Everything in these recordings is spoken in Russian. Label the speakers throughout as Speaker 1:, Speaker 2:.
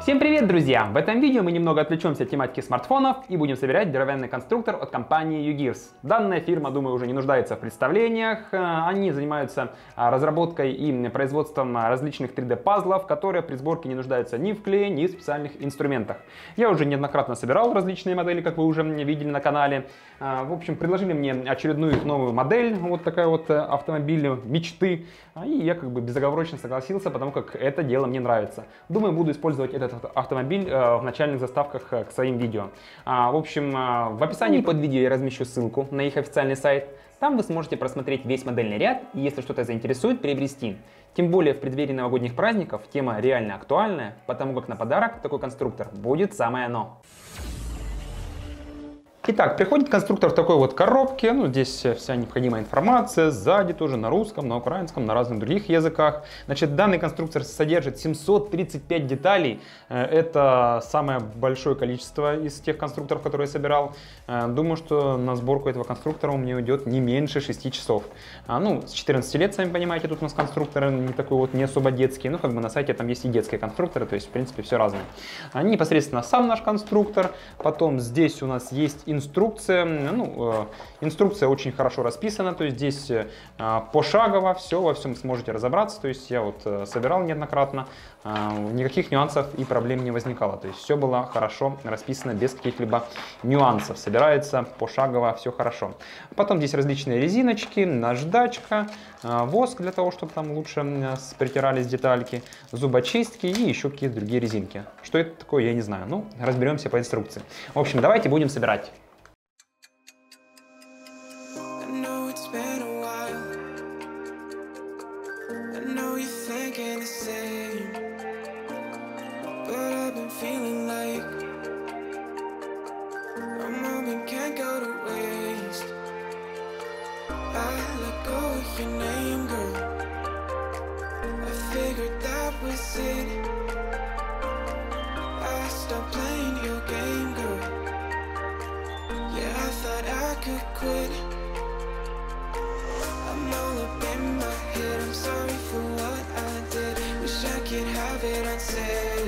Speaker 1: Всем привет, друзья! В этом видео мы немного отвлечемся от тематики смартфонов и будем собирать деревянный конструктор от компании UGears. Данная фирма, думаю, уже не нуждается в представлениях. Э, они занимаются а, разработкой и производством различных 3D-пазлов, которые при сборке не нуждаются ни в клее, ни в специальных инструментах. Я уже неоднократно собирал различные модели, как вы уже видели на канале. Э, в общем, предложили мне очередную их новую модель, вот такая вот э, автомобиль мечты. И я как бы безоговорочно согласился, потому как это дело мне нравится. Думаю, буду использовать этот этот автомобиль э, в начальных заставках э, к своим видео. А, в общем, э, в описании под видео я размещу ссылку на их официальный сайт. Там вы сможете просмотреть весь модельный ряд и, если что-то заинтересует, приобрести. Тем более в преддверии новогодних праздников тема реально актуальная, потому как на подарок такой конструктор будет самое оно. Итак, приходит конструктор в такой вот коробке, ну здесь вся необходимая информация, сзади тоже на русском, на украинском, на разных других языках. Значит, данный конструктор содержит 735 деталей, э, это самое большое количество из тех конструкторов, которые я собирал. Э, думаю, что на сборку этого конструктора у меня уйдет не меньше 6 часов. А, ну, с 14 лет, сами понимаете, тут у нас конструктор не такой вот, не особо детский, ну как бы на сайте там есть и детские конструкторы, то есть в принципе все разное. А, непосредственно сам наш конструктор, потом здесь у нас есть инструкция. Ну, э, инструкция очень хорошо расписана, то есть здесь э, пошагово все, во всем сможете разобраться. То есть я вот э, собирал неоднократно, никаких нюансов и проблем не возникало. То есть все было хорошо расписано без каких-либо нюансов. Собирается пошагово, все хорошо. Потом здесь различные резиночки, наждачка, воск для того, чтобы там лучше притирались детальки, зубочистки и еще какие-то другие резинки. Что это такое, я не знаю. Ну, разберемся по инструкции. В общем, давайте будем собирать. can the say? Say.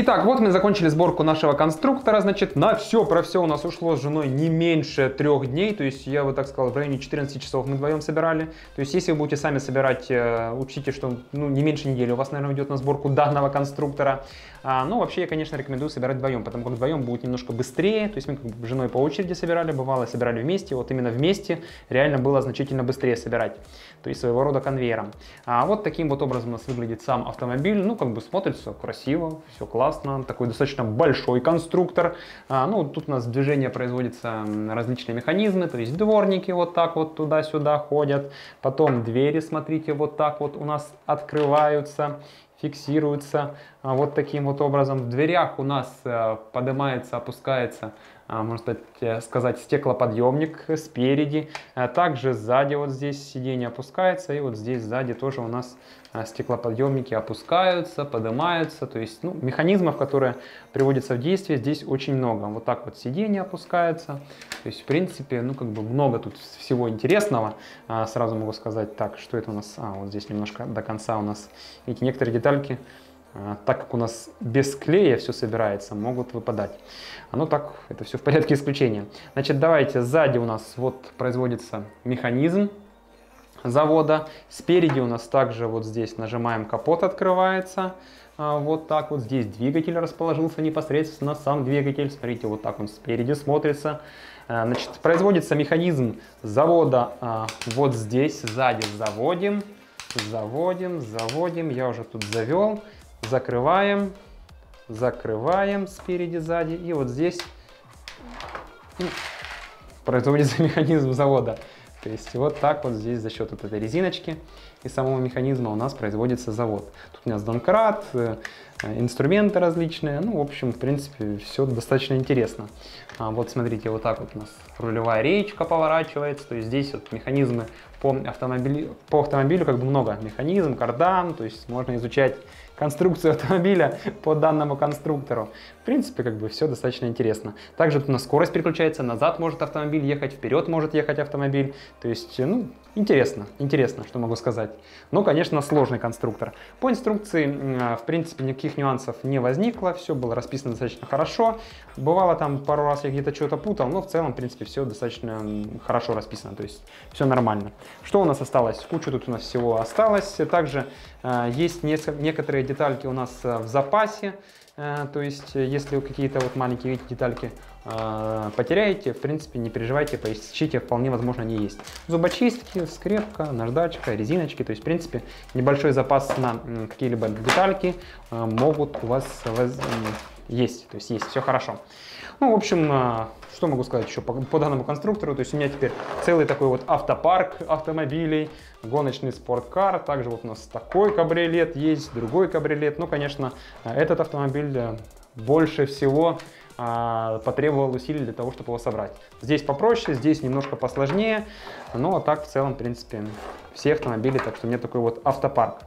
Speaker 1: Итак, вот мы закончили сборку нашего конструктора. Значит, на все про все у нас ушло с женой не меньше трех дней. То есть, я бы так сказал, в районе 14 часов мы вдвоем собирали. То есть, если вы будете сами собирать, э, учтите, что ну, не меньше недели у вас, наверное, уйдет на сборку данного конструктора. А, ну, вообще, я, конечно, рекомендую собирать вдвоем, потому как вдвоем будет немножко быстрее. То есть, мы как бы с женой по очереди собирали, бывало, собирали вместе. Вот именно вместе реально было значительно быстрее собирать. То есть, своего рода конвейером. А вот таким вот образом у нас выглядит сам автомобиль. Ну, как бы смотрится красиво, все классно классно, такой достаточно большой конструктор. А, ну, тут у нас движение производится различные механизмы, то есть дворники вот так вот туда-сюда ходят, потом двери, смотрите, вот так вот у нас открываются, фиксируются а, вот таким вот образом. В дверях у нас а, поднимается, опускается можно сказать, стеклоподъемник спереди. Также сзади вот здесь сиденье опускается, и вот здесь сзади тоже у нас стеклоподъемники опускаются, поднимаются. То есть ну, механизмов, которые приводятся в действие, здесь очень много. Вот так вот сиденье опускается. То есть, в принципе, ну, как бы много тут всего интересного. А, сразу могу сказать так, что это у нас... А, вот здесь немножко до конца у нас эти некоторые детальки, а, так как у нас без клея все собирается, могут выпадать. Оно так, это все в порядке исключения. Значит, давайте, сзади у нас вот производится механизм завода. Спереди у нас также вот здесь нажимаем, капот открывается. А, вот так вот здесь двигатель расположился непосредственно, сам двигатель. Смотрите, вот так он спереди смотрится. А, значит, производится механизм завода а, вот здесь, сзади заводим, заводим, заводим. Я уже тут завел. Закрываем, закрываем спереди, сзади. И вот здесь производится механизм завода. То есть вот так вот здесь за счет вот этой резиночки и самого механизма у нас производится завод. Тут у нас донкрат, э, инструменты различные, ну, в общем, в принципе, все достаточно интересно. А вот смотрите, вот так вот у нас рулевая речка поворачивается, то есть здесь вот механизмы по автомобилю, по автомобилю как бы много, механизм, кардан, то есть можно изучать конструкцию автомобиля по данному конструктору. В принципе, как бы все достаточно интересно. Также тут на скорость переключается, назад может автомобиль ехать, вперед может ехать автомобиль. То есть, ну, интересно, интересно, что могу сказать. Но, конечно, сложный конструктор. По инструкции, в принципе, никаких нюансов не возникло, все было расписано достаточно хорошо. Бывало там пару раз я где-то что-то путал, но в целом, в принципе, все достаточно хорошо расписано, то есть все нормально. Что у нас осталось? Куча тут у нас всего осталось. Также э, есть некоторые детальки у нас э, в запасе. Э, то есть, если вы какие-то вот маленькие видите, детальки потеряете, в принципе, не переживайте, поищите, вполне возможно они есть. Зубочистки, скрепка, наждачка, резиночки, то есть, в принципе, небольшой запас на какие-либо детальки могут у вас есть, то есть есть, все хорошо. Ну, в общем, что могу сказать еще по, по данному конструктору? То есть у меня теперь целый такой вот автопарк автомобилей, гоночный спорткар. Также вот у нас такой кабриолет есть, другой кабриолет. Ну, конечно, этот автомобиль э, больше всего а, потребовал усилий для того, чтобы его собрать. Здесь попроще, здесь немножко посложнее, но так в целом, в принципе, все автомобили, так что у меня такой вот автопарк.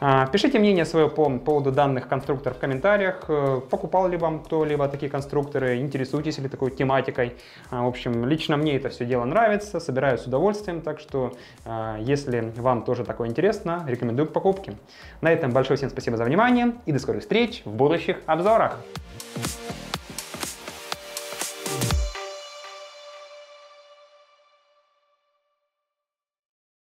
Speaker 1: А, пишите мнение свое по поводу данных конструкторов в комментариях. Э, покупал ли вам кто-либо такие конструкторы, интересуетесь ли такой тематикой. А, в общем, лично мне это все дело нравится, собираю с удовольствием, так что а, если вам тоже такое интересно, рекомендую к покупке. На этом большое всем спасибо за внимание и до скорых встреч в будущих обзорах.